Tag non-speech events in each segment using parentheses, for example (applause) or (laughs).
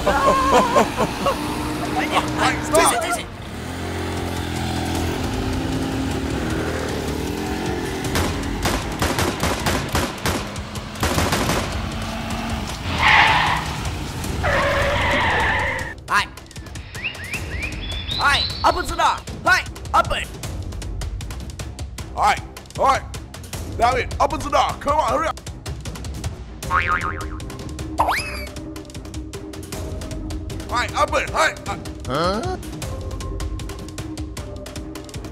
Stop! up into the dark. Come on, hurry up. Alright, open. Alright.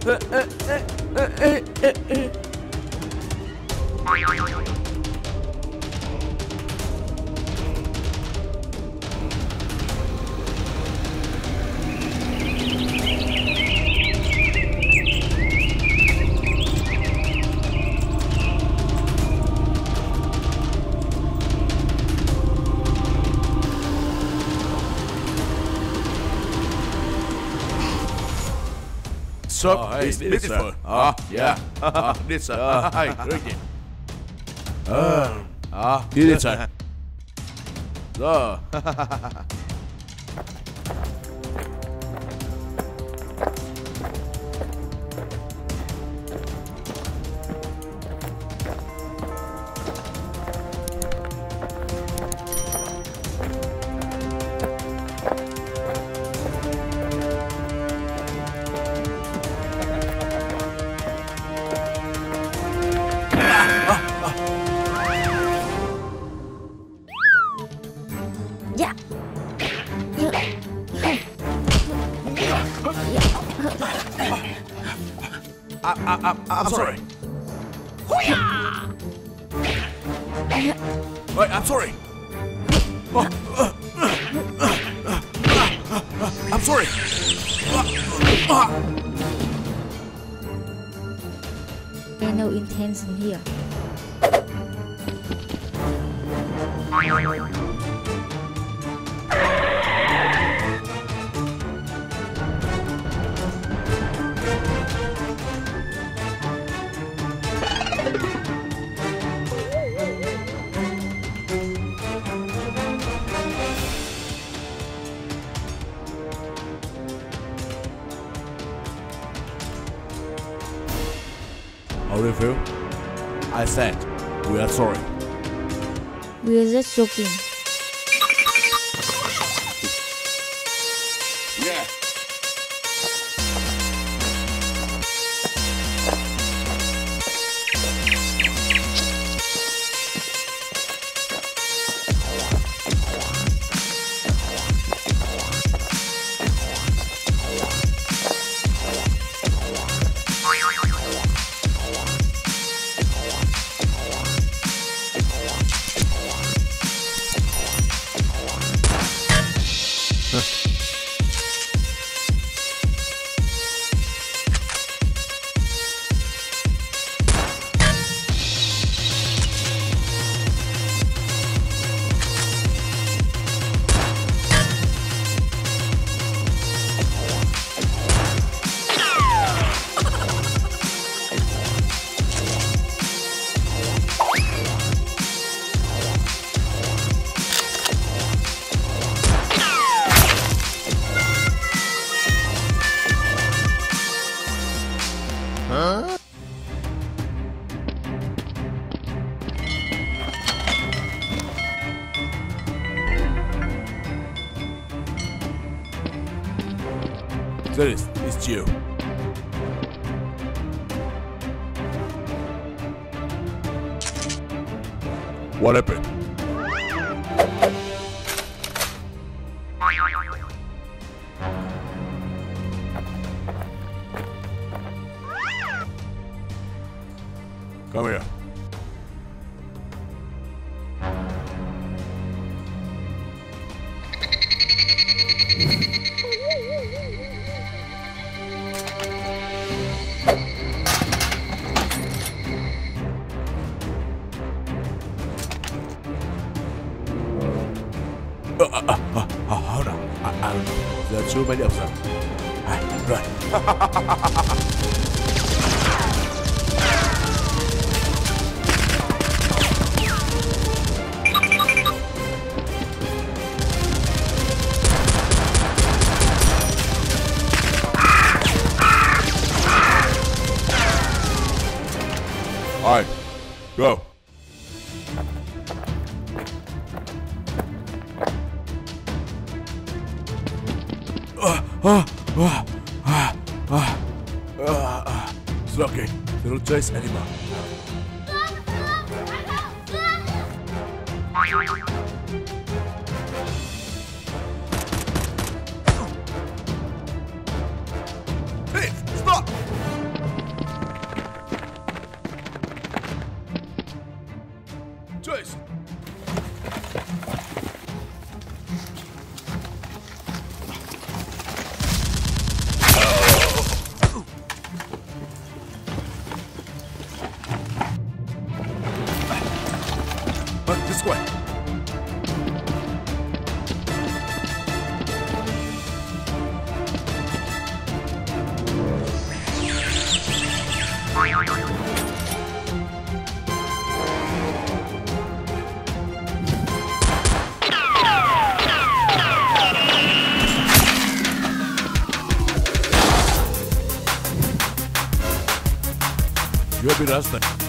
Sup, Oh, hey, så oh, hej, visst, lite så. så. Ja, ja, ja, lite så. Ja, hej, riktigt. Ja, lite så. Så. I, I, I'm sorry. Wait, I'm sorry. Oh, uh, uh, uh, uh, I'm sorry. There are no intents in here. How? I said, we are sorry. We're just joking. Dennis, it's you. What happened? Come here. Uh, uh, uh, hold on. I, I. There are too many of them. (laughs) Alright, go. Uh, uh, uh, uh, uh, uh. It's okay, they don't chase anymore. this way. You'll be less than.